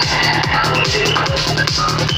I'm too close to the sun.